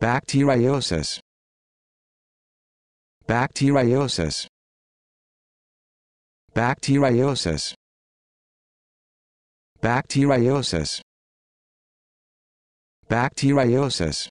Bacteriosis. Bacteriosis. Bacteriosis. Bacteriosis. Bacteriosis.